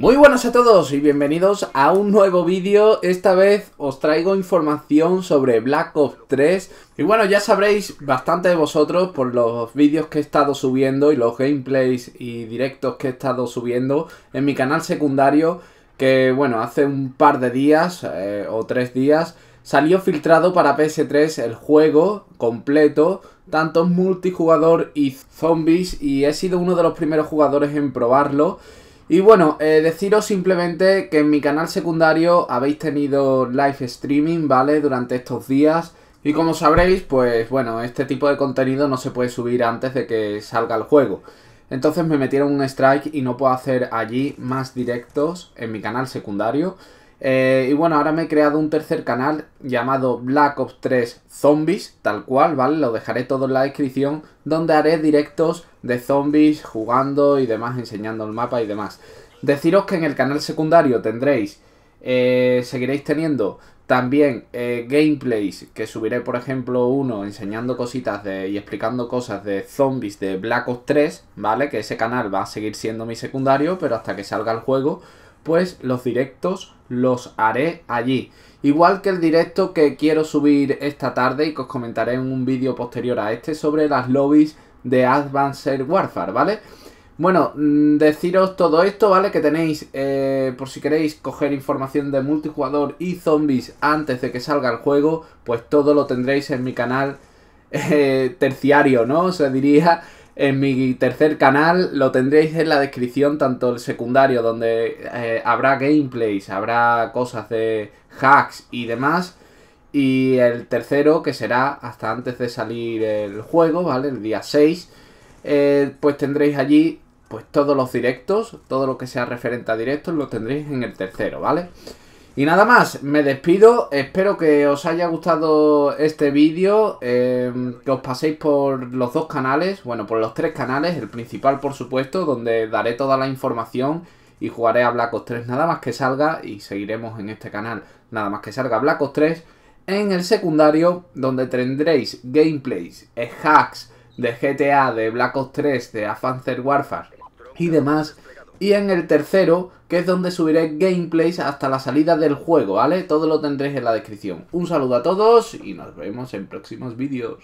Muy buenas a todos y bienvenidos a un nuevo vídeo. Esta vez os traigo información sobre Black Ops 3. Y bueno, ya sabréis bastante de vosotros por los vídeos que he estado subiendo y los gameplays y directos que he estado subiendo en mi canal secundario. Que bueno, hace un par de días eh, o tres días salió filtrado para PS3 el juego completo, tanto multijugador y zombies. Y he sido uno de los primeros jugadores en probarlo. Y bueno, eh, deciros simplemente que en mi canal secundario habéis tenido live streaming, ¿vale? Durante estos días. Y como sabréis, pues bueno, este tipo de contenido no se puede subir antes de que salga el juego. Entonces me metieron un strike y no puedo hacer allí más directos en mi canal secundario. Eh, y bueno, ahora me he creado un tercer canal llamado Black Ops 3 Zombies, tal cual, ¿vale? Lo dejaré todo en la descripción, donde haré directos de zombies jugando y demás, enseñando el mapa y demás. Deciros que en el canal secundario tendréis, eh, seguiréis teniendo también eh, gameplays, que subiré por ejemplo uno enseñando cositas de, y explicando cosas de zombies de Black Ops 3, ¿vale? Que ese canal va a seguir siendo mi secundario, pero hasta que salga el juego pues los directos los haré allí. Igual que el directo que quiero subir esta tarde y que os comentaré en un vídeo posterior a este sobre las lobbies de Advanced Warfare, ¿vale? Bueno, mm, deciros todo esto, ¿vale? Que tenéis, eh, por si queréis coger información de multijugador y zombies antes de que salga el juego, pues todo lo tendréis en mi canal eh, terciario, ¿no? Se diría en mi tercer canal lo tendréis en la descripción, tanto el secundario, donde eh, habrá gameplays, habrá cosas de hacks y demás. Y el tercero, que será hasta antes de salir el juego, ¿vale? El día 6. Eh, pues tendréis allí pues todos los directos, todo lo que sea referente a directos lo tendréis en el tercero, ¿vale? Y nada más, me despido, espero que os haya gustado este vídeo, em, que os paséis por los dos canales, bueno, por los tres canales, el principal por supuesto, donde daré toda la información y jugaré a Black Ops 3 nada más que salga y seguiremos en este canal nada más que salga Black Ops 3. En el secundario, donde tendréis gameplays, hacks de GTA, de Black Ops 3, de Advanced Warfare y demás. Y en el tercero, que es donde subiré gameplays hasta la salida del juego, ¿vale? Todo lo tendréis en la descripción. Un saludo a todos y nos vemos en próximos vídeos.